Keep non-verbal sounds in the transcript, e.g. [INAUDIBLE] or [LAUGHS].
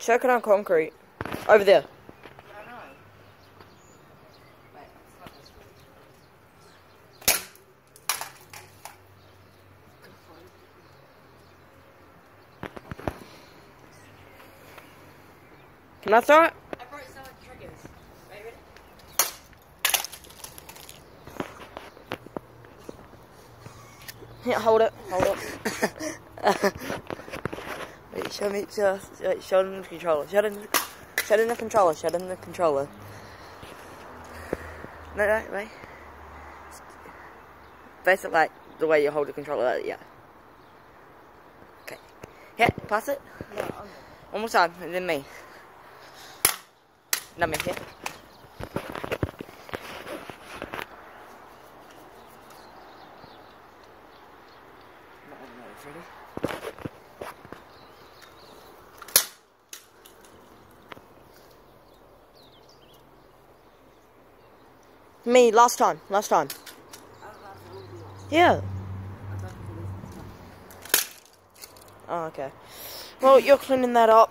Check it on concrete. Over there. I know. Wait, it's not this Can I throw it? I brought some triggers. Wait, ready? Yeah, hold it. [LAUGHS] Hold it. [LAUGHS] wait, show me. Show, wait, show them the controller. Show them. Show them the controller. Show them the controller. No, no, wait. Face it like the way you hold the controller. Like, yeah. Okay. Yeah, pass it. No, One more time, and then me. No, me. Yeah. Me, last time, last time. Yeah. Oh, okay. Well, you're cleaning that up.